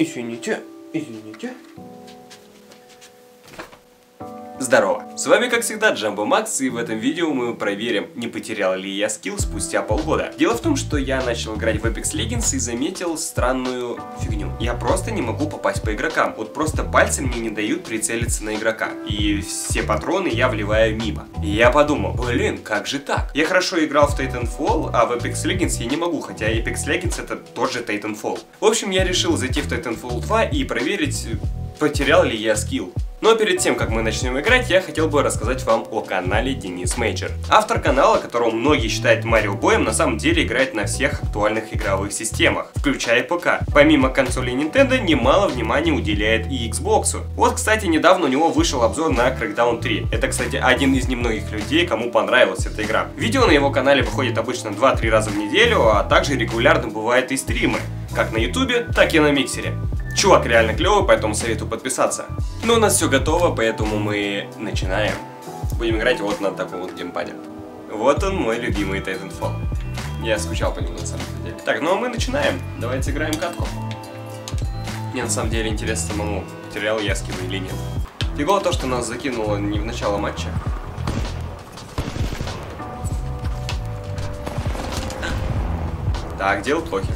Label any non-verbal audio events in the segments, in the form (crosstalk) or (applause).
Извините, извините. Здорово! С вами, как всегда, Джамбо Макс, и в этом видео мы проверим, не потерял ли я скилл спустя полгода. Дело в том, что я начал играть в Apex Legends и заметил странную фигню. Я просто не могу попасть по игрокам. Вот просто пальцы мне не дают прицелиться на игрока. И все патроны я вливаю мимо. И я подумал, блин, как же так? Я хорошо играл в Titanfall, а в Apex Legends я не могу, хотя Apex Legends это тоже Titanfall. В общем, я решил зайти в Titanfall 2 и проверить, потерял ли я скилл. Но перед тем, как мы начнем играть, я хотел бы рассказать вам о канале Денис Мейджор. Автор канала, которого многие считают Марио Боем, на самом деле играет на всех актуальных игровых системах, включая ПК. Помимо консоли Nintendo, немало внимания уделяет и Xbox. Вот, кстати, недавно у него вышел обзор на Crackdown 3. Это, кстати, один из немногих людей, кому понравилась эта игра. Видео на его канале выходит обычно 2-3 раза в неделю, а также регулярно бывают и стримы, как на ютубе, так и на миксере. Чувак реально клевый, поэтому советую подписаться. Но у нас все готово, поэтому мы начинаем. Будем играть вот на таком вот геймпаде. Вот он, мой любимый Titanfall. Я скучал по нему на самом деле. Так, ну а мы начинаем. Давайте играем катку. Мне на самом деле интересно самому, потерял я скилл или нет. Фигово то, что нас закинуло не в начало матча. Так, дел плохи.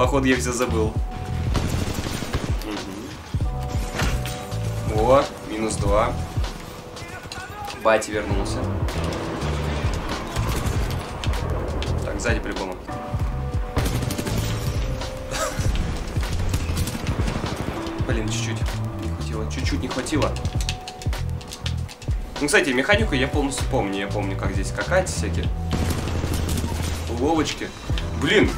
Походу я все забыл. Угу. О, минус два. Бати вернулся. Так, сзади по-любому. Блин, чуть-чуть не хватило. Чуть-чуть не хватило. Ну, кстати, механику я полностью помню. Я помню, как здесь скакать всякие. Уловочки. Блин,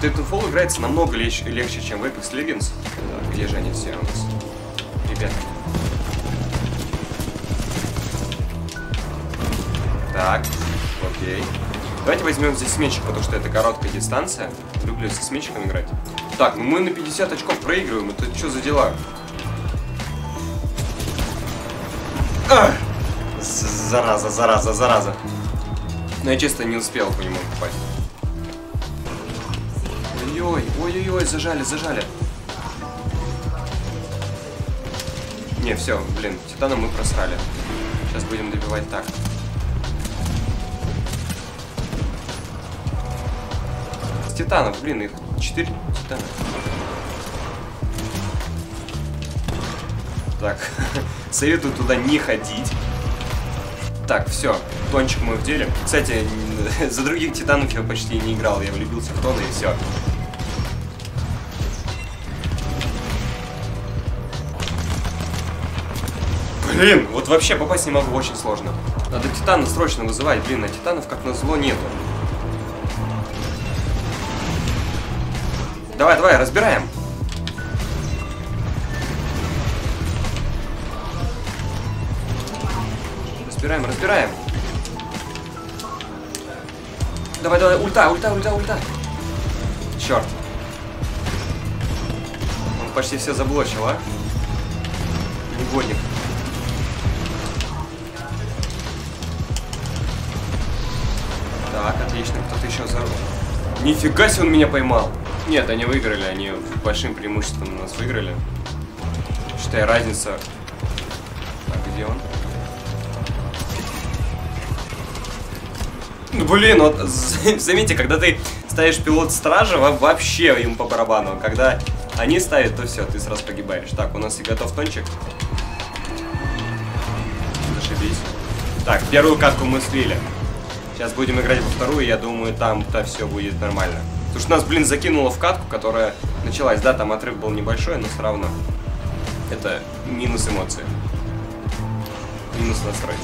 в Titanfall играется намного легче, легче, чем в Apex Legends. Так, где же они все у нас? Ребята. Так, окей. Давайте возьмем здесь мечик, потому что это короткая дистанция. Люблю со мечиком играть. Так, ну мы на 50 очков проигрываем. Это что за дела? А! Зараза, зараза, зараза. Но я честно не успел по нему попасть. Ой-ой-ой, зажали, зажали. Не, все, блин, Титана мы просрали. Сейчас будем добивать так. С Титанов, блин, их 4 Титана. Так, (laughs) советую туда не ходить. Так, все, тончик мы в деле. Кстати, (laughs) за других титанов я почти не играл, я влюбился в тона и все. Блин, вот вообще попасть не могу, очень сложно. Надо титана срочно вызывать, блин, а титанов как назло нету. Давай, давай, разбираем. Разбираем, разбираем. Давай, давай, ульта, ульта, ульта, ульта. Черт. Он почти все заблочил, а? Негодник. Еще за... Нифига себе он меня поймал. Нет, они выиграли, они большим преимуществом у нас выиграли. Считай, разница... Так, где он? Ну, блин, вот (laughs) заметьте, когда ты ставишь пилот стража, вообще им по барабану. Когда они ставят, то все, ты сразу погибаешь. Так, у нас и готов тончик. Зашибись. Так, первую катку мы слили. Сейчас будем играть во вторую, я думаю, там-то все будет нормально. Потому что нас, блин, закинуло в катку, которая началась. Да, там отрыв был небольшой, но все равно. Это минус эмоции. Минус настрой.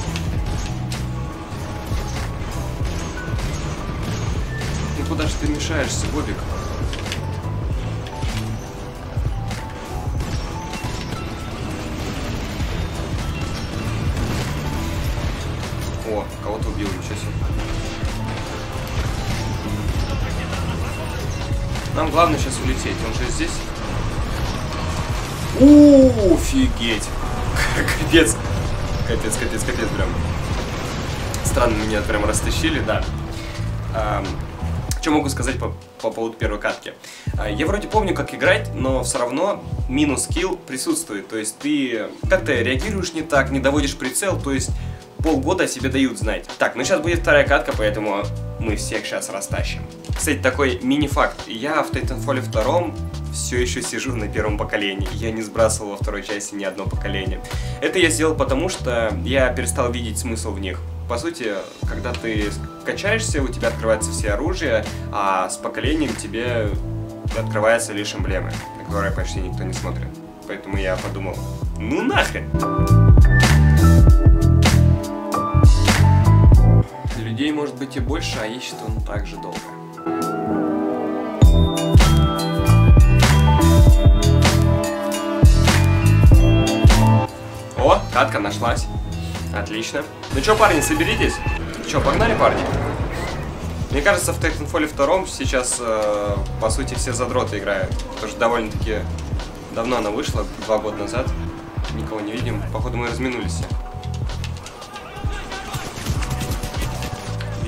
Ну куда же ты мешаешься, Бобик? Убил, ничего себе. Нам главное сейчас улететь. Он же здесь. Офигеть. (laughs) Капец. Капец, капец, капец, прям. Странно меня прям растащили, да. Что могу сказать по по поводу первой катки. А, я вроде помню, как играть, но все равно минус скилл присутствует. То есть ты как-то реагируешь не так, не доводишь прицел, то есть полгода о себе дают знать. Так, ну сейчас будет вторая катка, поэтому мы всех сейчас растащим. Кстати, такой мини-факт. Я в Titanfall 2 все еще сижу на первом поколении. Я не сбрасывал во второй части ни одно поколение. Это я сделал потому, что я перестал видеть смысл в них. По сути, когда ты качаешься, у тебя открывается все оружие, а с поколением тебе открываются лишь эмблемы, на которые почти никто не смотрит. Поэтому я подумал, ну нахрен! Людей может быть и больше, а ищет он так же долго. О, катка нашлась. Отлично. Ну чё, парни, соберитесь? Чё, погнали, парни? Мне кажется, в Titanfall 2 сейчас, э, по сути, все задроты играют. Потому что довольно-таки давно она вышла, два года назад. Никого не видим. Походу, мы разминулись.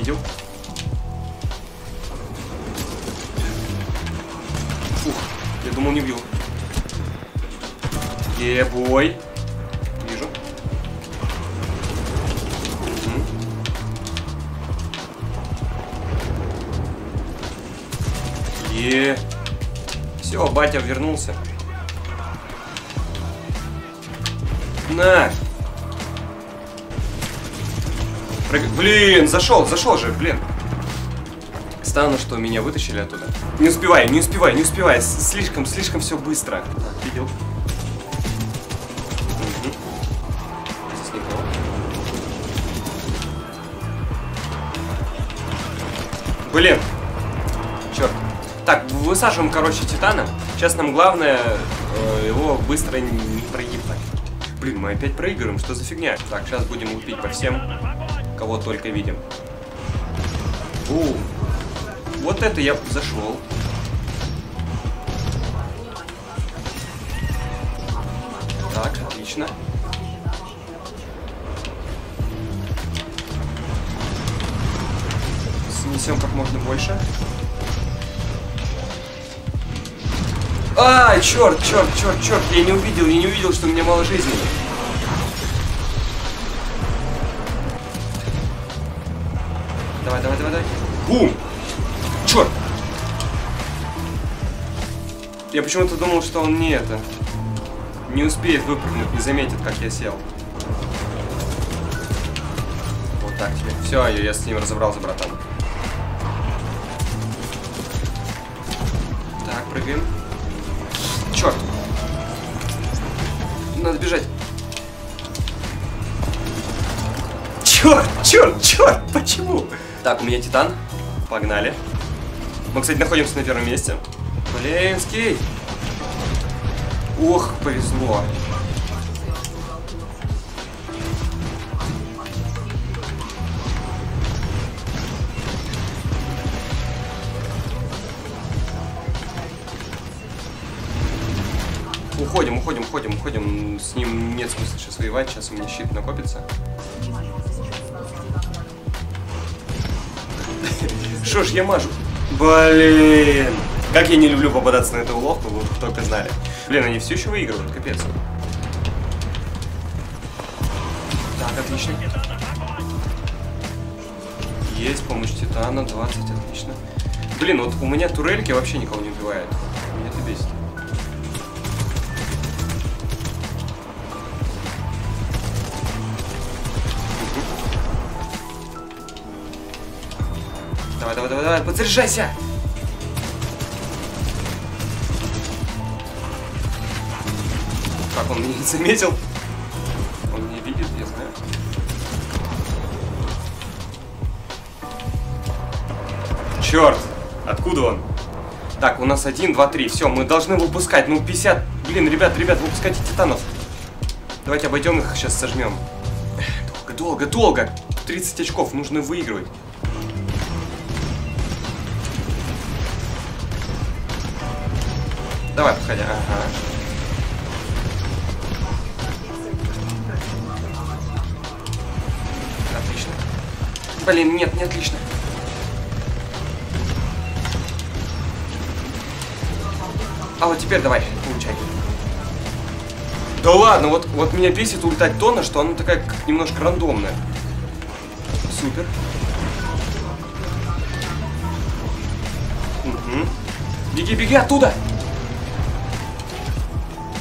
Видел? Ух, я думал, не убил. Ебой. Вижу. Мгм. Е. Все, батя вернулся. На. Прыг- Блин, зашел, зашел же, блин. Странно, что меня вытащили оттуда. Не успевай, не успевай, не успевай. С- Слишком, слишком все быстро. Так, видел. Блин. Черт. Так, высаживаем, короче, Титана. Сейчас нам главное э, его быстро не проебать. Блин, мы опять проигрываем, что за фигня? Так, сейчас будем лупить по всем, кого только видим. У, вот это я зашел. Так, отлично. Снесем как можно больше. А, черт, черт, черт, черт, я не увидел, я не увидел, что у меня мало жизни. Давай, давай, давай, давай. Бум! Черт! Я почему-то думал, что он не это. Не успеет выпрыгнуть, не заметит, как я сел. Вот так тебе. Все, я, я с ним разобрался, братан. Так, прыгаем. Черт! Надо бежать. Черт, черт, черт, почему? Так, у меня титан. Погнали. Мы, кстати, находимся на первом месте. Блинский. Ох, повезло. Уходим, уходим, уходим, уходим. С ним нет смысла сейчас воевать, сейчас у меня щит накопится. Что ж, я мажу. Блин. Как я не люблю попадаться на эту уловку, вы только знали. Блин, они все еще выигрывают, капец. Так, отлично. Есть помощь Титана, 20, отлично. Блин, вот у меня турельки вообще никого не убивают. Меня это бесит. Давай, давай, давай, давай, подзаряжайся! Как он меня не заметил? Он меня видит, я знаю. Черт! Откуда он? Так, у нас один, два, три. Все, мы должны выпускать. Ну, 50. Блин, ребят, ребят, выпускайте титанов. Давайте обойдем их, сейчас сожмем. Долго, долго, долго. 30 очков, нужно выигрывать. Давай, подходи. Ага. Отлично. Блин, нет, не отлично. А вот теперь давай, получай. Да ладно, вот, вот меня бесит улетать тонна, что она такая немножко рандомная. Супер. Угу. Беги, беги оттуда!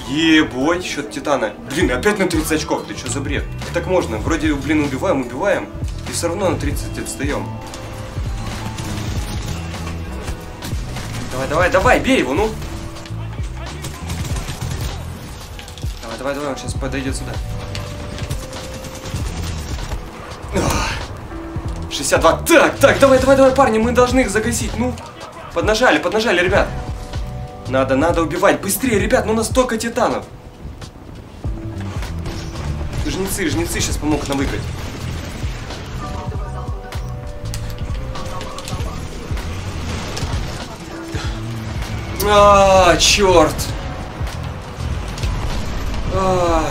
Ебой, счет Титана. Блин, опять на 30 очков, ты что за бред? Так можно, вроде, блин, убиваем, убиваем, и все равно на 30 отстаем. Давай, давай, давай, бей его, ну! Давай, давай, давай, он сейчас подойдет сюда. 62. Так, так, давай, давай, давай, парни, мы должны их загасить, ну. Поднажали, поднажали, ребят. Надо, надо убивать. Быстрее, ребят, ну нас столько титанов. Жнецы, жнецы сейчас помогут нам выиграть. А, черт. Ай.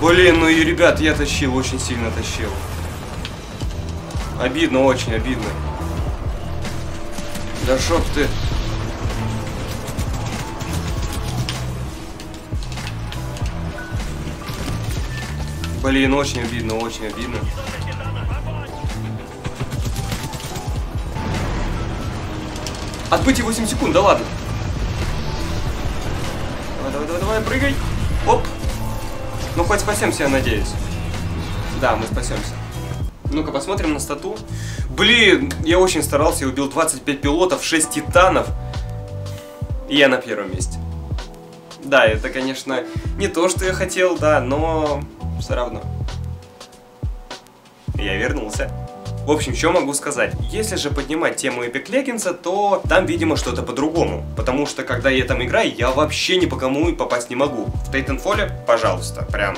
Блин, ну и, ребят, я тащил, очень сильно тащил. Обидно, очень обидно. Да чтоб ты... Блин, очень обидно, очень обидно. Отбытие 8 секунд, да ладно. Давай, давай, давай, давай, прыгай. Оп. Ну, хоть спасемся, я надеюсь. Да, мы спасемся. Ну-ка, посмотрим на стату. Блин, я очень старался, я убил 25 пилотов, 6 титанов. И я на первом месте. Да, это, конечно, не то, что я хотел, да, но все равно. Я вернулся. В общем, что могу сказать? Если же поднимать тему Epic Legends, то там, видимо, что-то по-другому. Потому что, когда я там играю, я вообще ни по кому попасть не могу. В Titanfall, пожалуйста, прям...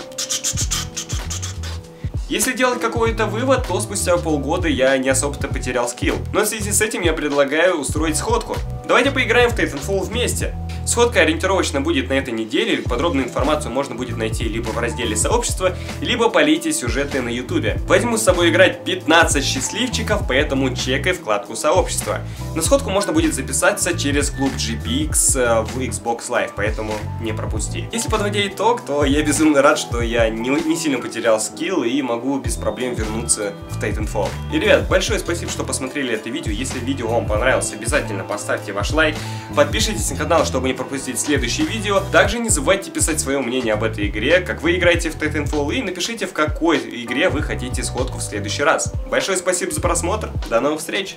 Если делать какой-то вывод, то спустя полгода я не особо-то потерял скилл. Но в связи с этим я предлагаю устроить сходку. Давайте поиграем в Titanfall вместе. Сходка ориентировочно будет на этой неделе, подробную информацию можно будет найти либо в разделе сообщества, либо полейте сюжеты на ютубе. Возьму с собой играть 15 счастливчиков, поэтому чекай вкладку сообщества. На сходку можно будет записаться через клуб GPX э, в Xbox Live, поэтому не пропусти. Если подводя итог, то я безумно рад, что я не, не сильно потерял скилл и могу без проблем вернуться в Titanfall. И, ребят, большое спасибо, что посмотрели это видео. Если видео вам понравилось, обязательно поставьте ваш лайк, подпишитесь на канал, чтобы не пропустить следующее видео. Также не забывайте писать свое мнение об этой игре, как вы играете в Titanfall, и напишите, в какой игре вы хотите сходку в следующий раз. Большое спасибо за просмотр, до новых встреч!